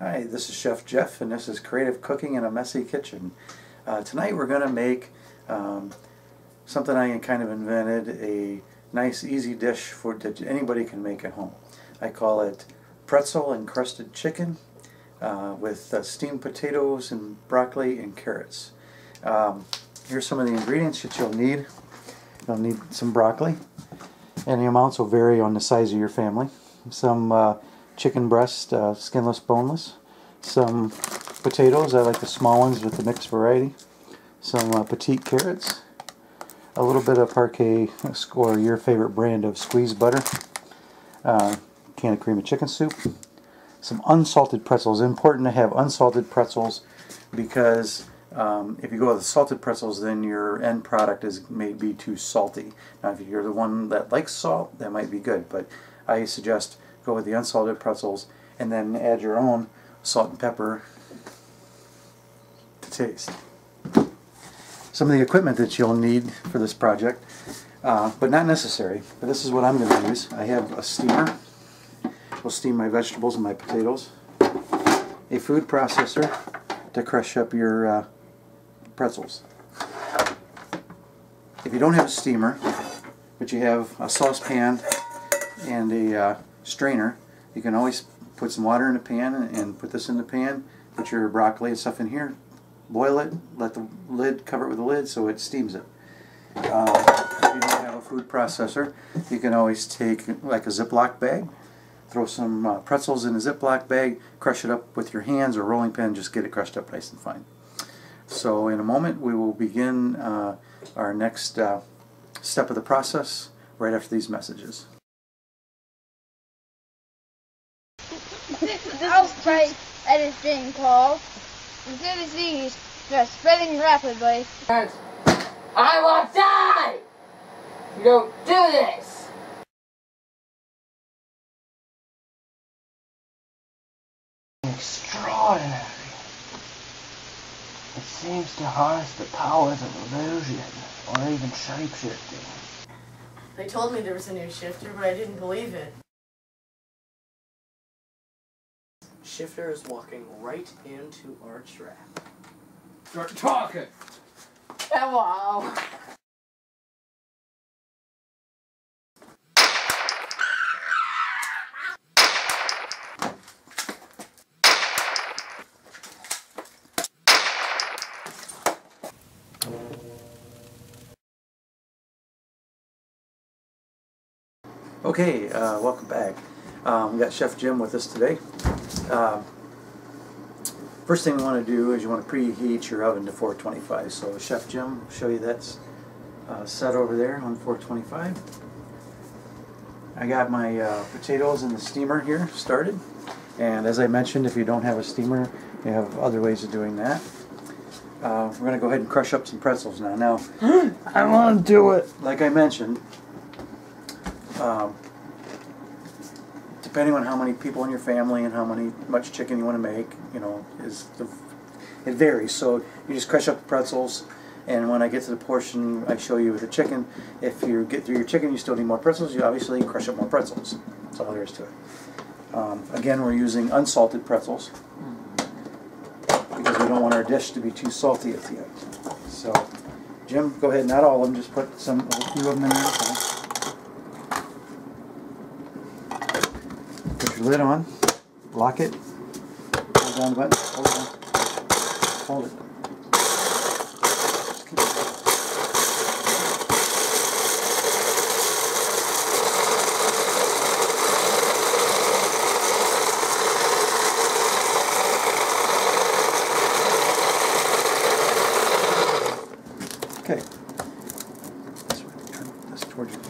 Hi, this is Chef Jeff, and this is Creative Cooking in a Messy Kitchen. Uh, tonight we're going to make um, something I kind of invented, a nice easy dish for that anybody can make at home. I call it pretzel encrusted chicken uh, with uh, steamed potatoes and broccoli and carrots. Um, here's some of the ingredients that you'll need. You'll need some broccoli, and the amounts will vary on the size of your family. Some uh, chicken breast, uh, skinless, boneless. Some potatoes, I like the small ones with the mixed variety. Some uh, petite carrots. A little bit of Parkay or your favorite brand of squeezed butter. Uh, can of cream of chicken soup. Some unsalted pretzels. Important to have unsalted pretzels because um, if you go with salted pretzels, then your end product is may be too salty. Now, if you're the one that likes salt, that might be good, but I suggest go with the unsalted pretzels and then add your own salt and pepper to taste. Some of the equipment that you'll need for this project, uh, but not necessary, but this is what I'm going to use. I have a steamer. Will steam my vegetables and my potatoes. A food processor to crush up your uh, pretzels. If you don't have a steamer, but you have a saucepan and a uh, strainer, you can always put some water in a pan and put this in the pan, put your broccoli and stuff in here, boil it, let the lid cover it with a lid so it steams it. Uh, if you don't have a food processor, you can always take like a Ziploc bag, throw some uh, pretzels in a Ziploc bag, crush it up with your hands or rolling pin, just get it crushed up nice and fine. So in a moment we will begin uh, our next uh, step of the process right after these messages. Outright editing call. Instead of these, they're spreading rapidly. I will die! You don't do this! Extraordinary. It seems to harness the powers of illusion, or even shapeshifting. They told me there was a new shifter, but I didn't believe it. Shifter is walking right into our trap. Start talking! Hello! Okay, uh, welcome back. Um, we got Chef Jim with us today. Um, first thing we want to do is you want to preheat your oven to 425. So Chef Jim will show you that's uh, set over there on 425. I got my uh, potatoes in the steamer here started. And as I mentioned, if you don't have a steamer, you have other ways of doing that. Uh, we're going to go ahead and crush up some pretzels now. Now, I want to do it! like I mentioned, um, depending on how many people in your family and how many much chicken you want to make, you know, is the, it varies. So you just crush up the pretzels, and when I get to the portion I show you with the chicken, if you get through your chicken, you still need more pretzels. You obviously crush up more pretzels. That's all there is to it. Um, again, we're using unsalted pretzels because we don't want our dish to be too salty at the end. So, Jim, go ahead. Not all of them. Just put some a few of them in there. Okay. Put your lid on, lock it, hold down the button, hold it down, hold it. Okay. This way, turn this towards you.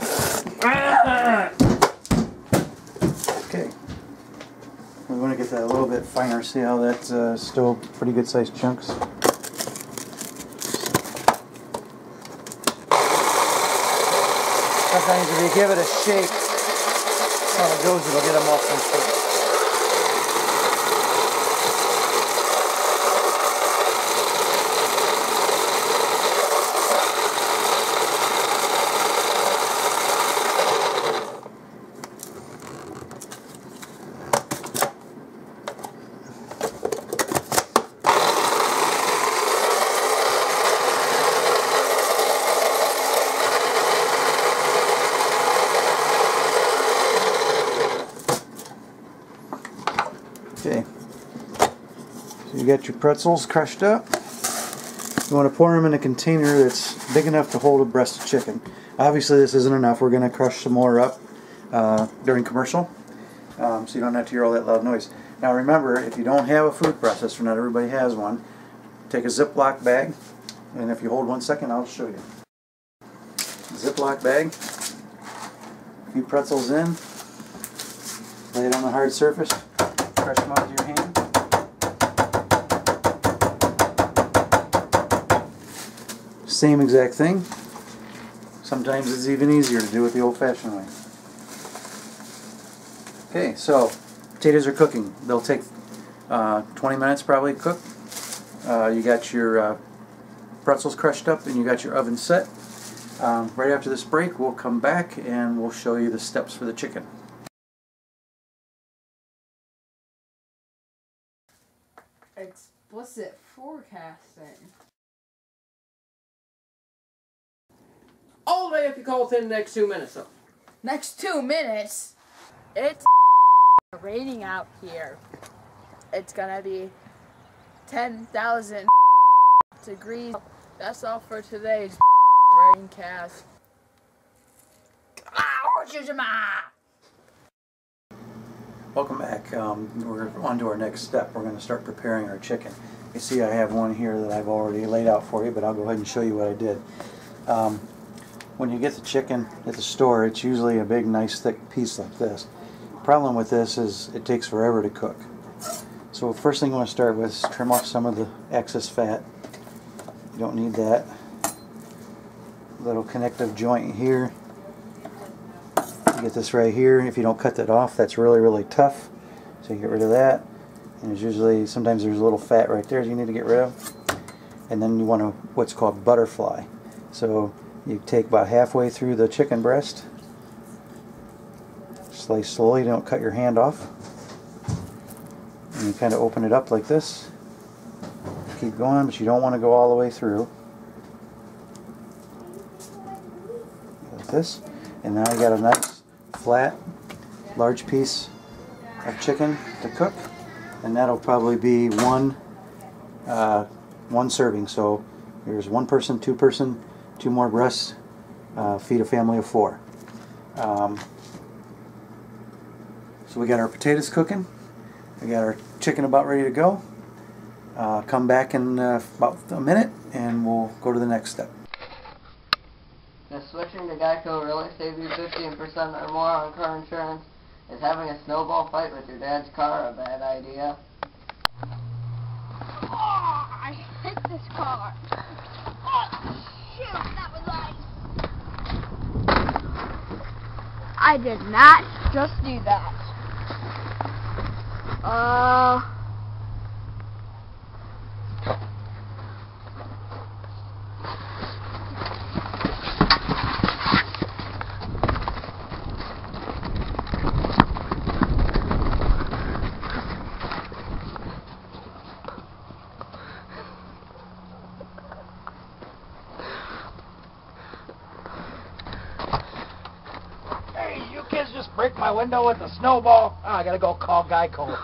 Okay. We want to get that a little bit finer. See how that's uh, still pretty good sized chunks? Sometimes if you give it a shake, how it goes, it'll get them off some shape. You got your pretzels crushed up. You want to pour them in a container that's big enough to hold a breast of chicken. Obviously this isn't enough. We're going to crush some more up uh, during commercial um, so you don't have to hear all that loud noise. Now remember, if you don't have a food processor, not everybody has one, take a Ziploc bag, and if you hold one second, I'll show you. Ziploc bag, a few pretzels in, lay it on the hard surface, crush them out with your hand. Same exact thing. Sometimes it's even easier to do it the old-fashioned way. Okay, so potatoes are cooking. They'll take uh, 20 minutes probably to cook. Uh, you got your uh, pretzels crushed up and you got your oven set. Um, right after this break, we'll come back and we'll show you the steps for the chicken. Explicit forecasting. All day if you call within the next two minutes, though. Next two minutes, it's raining out here. It's gonna be 10,000 degrees. That's all for today's raincast. Welcome back. Um, we're on to our next step. We're going to start preparing our chicken. You see I have one here that I've already laid out for you, but I'll go ahead and show you what I did. Um, when you get the chicken at the store, it's usually a big, nice, thick piece like this. problem with this is it takes forever to cook. So first thing you want to start with is trim off some of the excess fat. You don't need that. Little connective joint here. You get this right here. If you don't cut that off, that's really, really tough. So you get rid of that. And there's usually, sometimes there's a little fat right there you need to get rid of. And then you want to, what's called butterfly. So you take about halfway through the chicken breast. Slice slowly, don't cut your hand off. And you kind of open it up like this. Keep going, but you don't want to go all the way through. Like this. And now you got a nice, flat, large piece of chicken to cook. And that'll probably be one, uh, one serving. So here's one person, two person, two more breasts, uh, feed a family of four. Um, so we got our potatoes cooking. We got our chicken about ready to go. Uh, come back in uh, about a minute and we'll go to the next step. Does switching to Geico really save you 15% or more on car insurance? Is having a snowball fight with your dad's car a bad idea? Oh, I hit this car. Oh, I did not just do that. Uh. Hey, you kids just break my window with a snowball. Oh, I gotta go call Geico.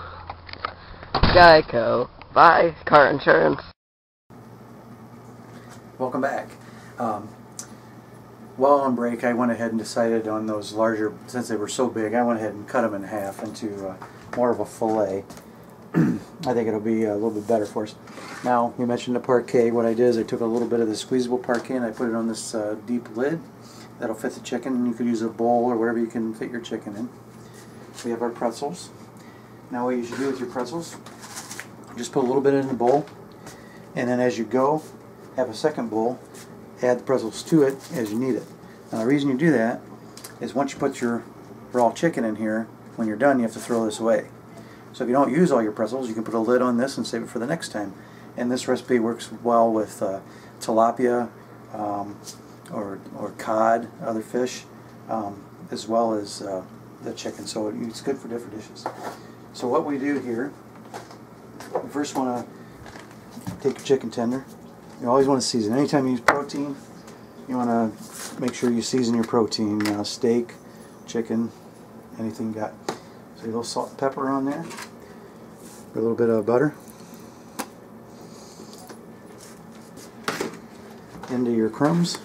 Geico. Bye, car insurance. Welcome back. Um, while on break, I went ahead and decided on those larger, since they were so big, I went ahead and cut them in half into uh, more of a fillet. I think it'll be a little bit better for us. Now, you mentioned the Parkay. What I did is I took a little bit of the squeezable Parkay and I put it on this uh, deep lid. That'll fit the chicken. You could use a bowl or whatever you can fit your chicken in. We have our pretzels. Now what you should do with your pretzels, just put a little bit in the bowl, and then as you go, have a second bowl, add the pretzels to it as you need it. Now the reason you do that is once you put your raw chicken in here, when you're done you have to throw this away. So if you don't use all your pretzels, you can put a lid on this and save it for the next time. And this recipe works well with uh, tilapia um, or, or cod, other fish, um, as well as uh, the chicken. So it's good for different dishes. So what we do here, first want to take your chicken tender. You always want to season. Anytime you use protein, you want to make sure you season your protein. Uh, steak, chicken, anything got. So a little salt and pepper on there. A little bit of butter. Into your crumbs.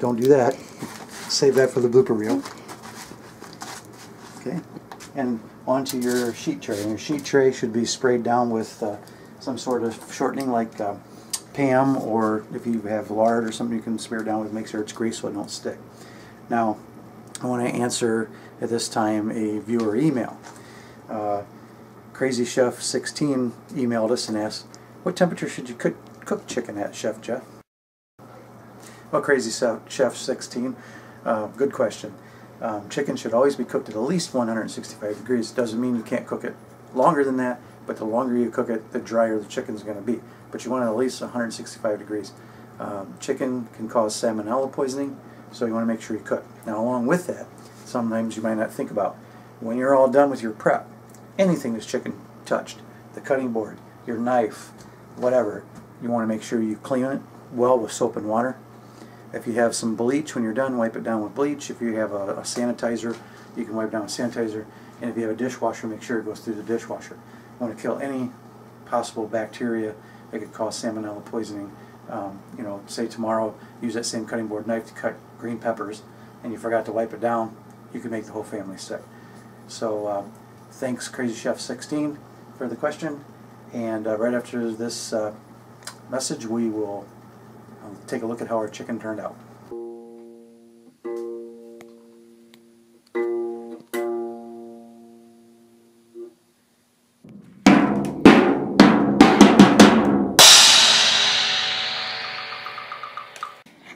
Don't do that. Save that for the blooper reel. Okay, and onto your sheet tray. And your sheet tray should be sprayed down with uh, some sort of shortening like uh, Pam, or if you have lard or something you can smear down with, make sure it's grease so it don't stick. Now, I want to answer at this time a viewer email. Uh, Crazy Chef 16 emailed us and asked, "What temperature should you cook, cook chicken at, Chef Jeff?" Well, Crazy Chef 16, uh, good question. Um, chicken should always be cooked at at least 165 degrees. Doesn't mean you can't cook it longer than that, but the longer you cook it, the drier the chicken is going to be. But you want at least 165 degrees. Um, chicken can cause salmonella poisoning, so you want to make sure you cook. Now, along with that, sometimes you might not think about when you're all done with your prep, anything that's chicken touched, the cutting board, your knife, whatever, you want to make sure you clean it well with soap and water. If you have some bleach when you're done, wipe it down with bleach. If you have a, a sanitizer, you can wipe down with sanitizer. And if you have a dishwasher, make sure it goes through the dishwasher. You want to kill any possible bacteria that could cause salmonella poisoning. Um, you know, say tomorrow, use that same cutting board knife to cut green peppers, and you forgot to wipe it down, you could make the whole family sick. So, um, thanks Crazy Chef 16 for the question. And uh, right after this uh, message, we will um, take a look at how our chicken turned out.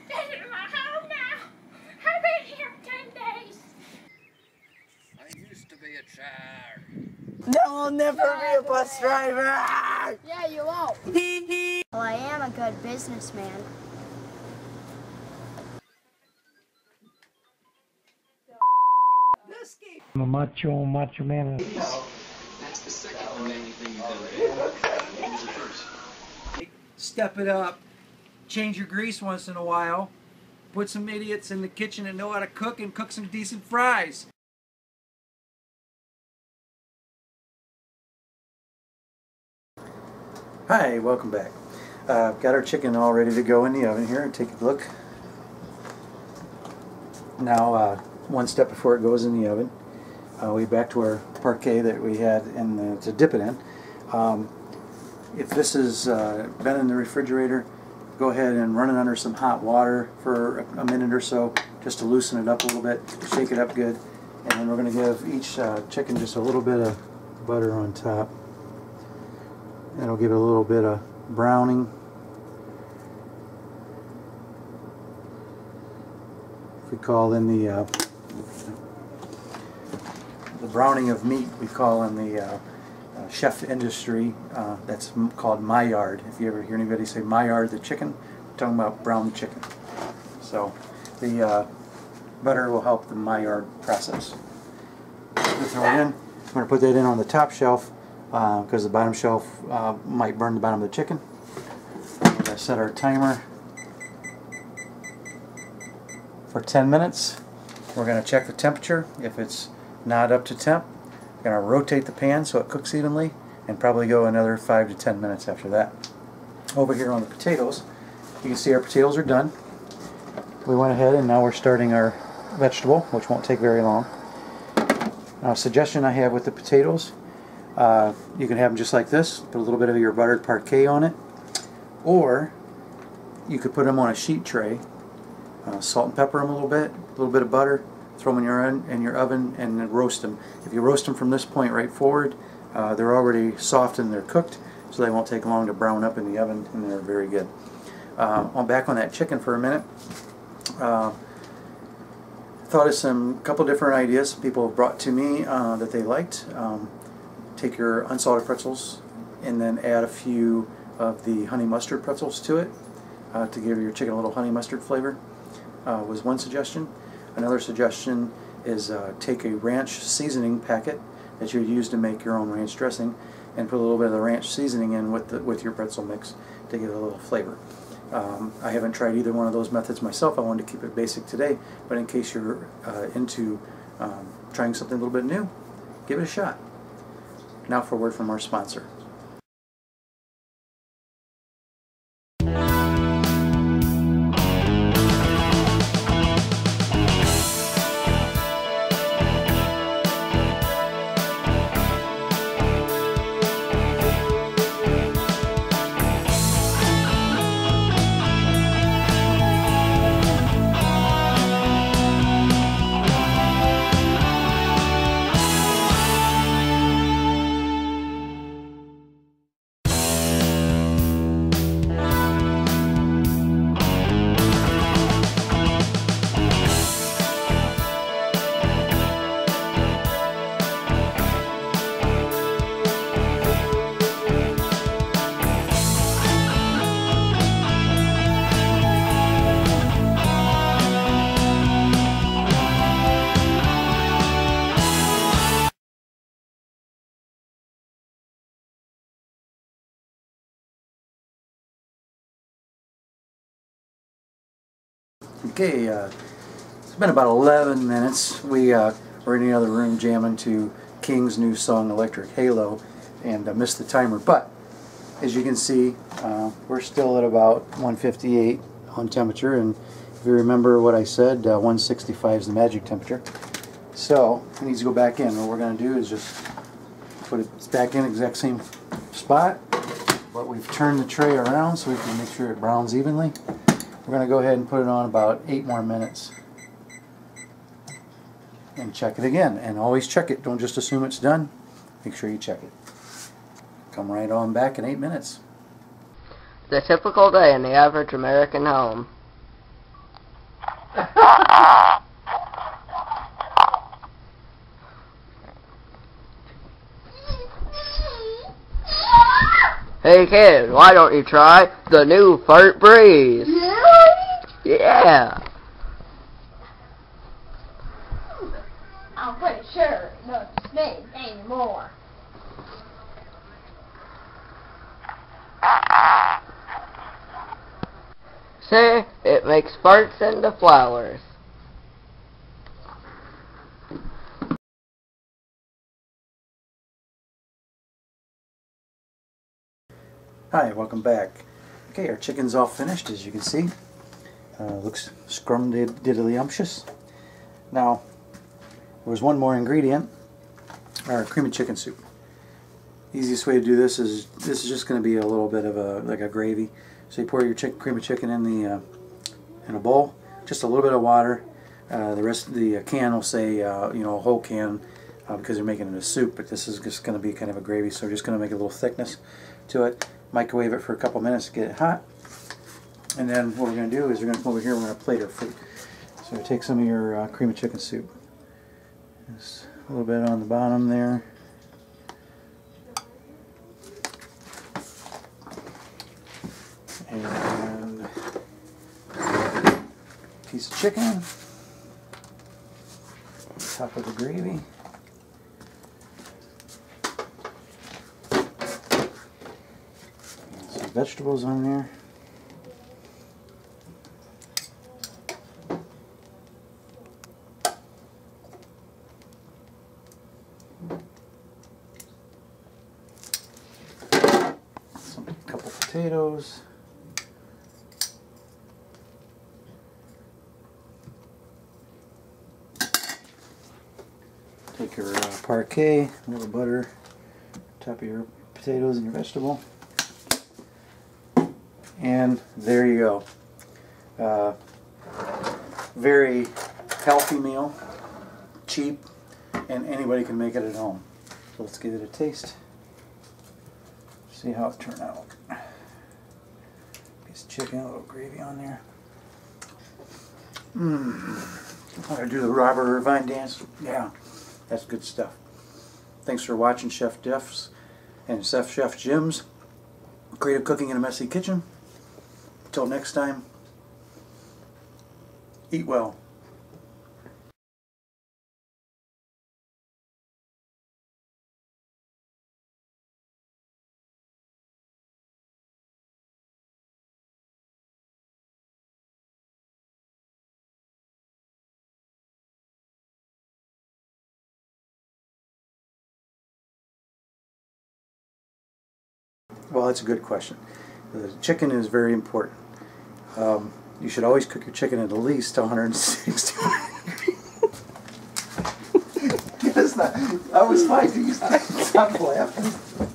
This is my home now. I've been here ten days. I used to be a child. No, I'll never be a bus driver. Yeah, you won't. Well, I am a good businessman. I'm a macho, macho man. Step it up. Change your grease once in a while. Put some idiots in the kitchen that know how to cook and cook some decent fries. Hi, welcome back. Uh, got our chicken all ready to go in the oven here. And take a look. Now, uh, one step before it goes in the oven, uh, we back to our Parkay that we had in the, to dip it in. Um, if this has uh, been in the refrigerator, go ahead and run it under some hot water for a minute or so just to loosen it up a little bit, shake it up good, and then we're going to give each uh, chicken just a little bit of butter on top. That'll give it a little bit of browning. If we call in the uh, the browning of meat, we call in the uh, uh, chef industry, uh, that's called yard. If you ever hear anybody say Maillard, the chicken, we're talking about brown chicken. So the uh, butter will help the Maillard process. I'm going to put that in on the top shelf because the bottom shelf uh, might burn the bottom of the chicken. We're going to set our timer for 10 minutes. We're going to check the temperature. If it's not up to temp, we're going to rotate the pan so it cooks evenly and probably go another 5 to 10 minutes after that. Over here on the potatoes, you can see our potatoes are done. We went ahead and now we're starting our vegetable, which won't take very long. Now, a suggestion I have with the potatoes, uh, you can have them just like this, put a little bit of your buttered Parkay on it, or you could put them on a sheet tray, uh, salt and pepper them a little bit, a little bit of butter, throw them in your, oven, in your oven and then roast them. If you roast them from this point right forward, uh, they're already soft and they're cooked, so they won't take long to brown up in the oven and they're very good. Uh, I'm back on that chicken for a minute. Uh, thought of some couple different ideas people brought to me uh, that they liked. Um, take your unsalted pretzels and then add a few of the honey mustard pretzels to it uh, to give your chicken a little honey mustard flavor uh, was one suggestion. Another suggestion is uh, take a ranch seasoning packet that you would use to make your own ranch dressing and put a little bit of the ranch seasoning in with the, with your pretzel mix to give it a little flavor. Um, I haven't tried either one of those methods myself. I wanted to keep it basic today, but in case you're uh, into um, trying something a little bit new, give it a shot. Now for a word from our sponsor. Okay, uh, it's been about 11 minutes. We uh, were in the other room jamming to King's new song Electric Halo and uh, missed the timer. But as you can see, uh, we're still at about 158 on temperature. And if you remember what I said, uh, 165 is the magic temperature. So it needs to go back in. What we're going to do is just put it back in exact same spot. But we've turned the tray around so we can make sure it browns evenly. We're going to go ahead and put it on about eight more minutes. And check it again. And always check it. Don't just assume it's done. Make sure you check it. Come right on back in eight minutes. The typical day in the average American home. Hey kid, why don't you try the new Fart Breeze? Yeah. I'm pretty sure it doesn't stink anymore. See, it makes farts into flowers. Hi, welcome back. Okay, our chicken's all finished, as you can see. Uh, looks scrum-diddly-umptious. Now, there was one more ingredient, our creamy chicken soup. Easiest way to do this is, this is just going to be a little bit of a, like a gravy. So you pour your cream of chicken in the, uh, in a bowl, just a little bit of water. Uh, the rest of the can will say, uh, you know, a whole can, uh, because they're making it a soup, but this is just going to be kind of a gravy, so we're just going to make a little thickness to it. Microwave it for a couple minutes to get it hot. And then what we're going to do is we're going to come over here and we're going to plate our food. So take some of your uh, cream of chicken soup. Just a little bit on the bottom there. And piece of chicken. Top of the gravy. Some vegetables on there. Some couple potatoes. Take your Parkay, a little butter, top of your potatoes and your vegetable. And there you go. Uh, very healthy meal, cheap, and anybody can make it at home. So let's give it a taste. See how it turned out. Piece of chicken, a little gravy on there. Mmm. Gonna do the Robert Irvine dance. Yeah, that's good stuff. Thanks for watching Chef Jeff's and Chef Chef Jim's Creative Cooking in a Messy Kitchen. Until next time, eat well. Well, that's a good question. The chicken is very important. Um, you should always cook your chicken at least 160. That's not, I was. You stop laughing.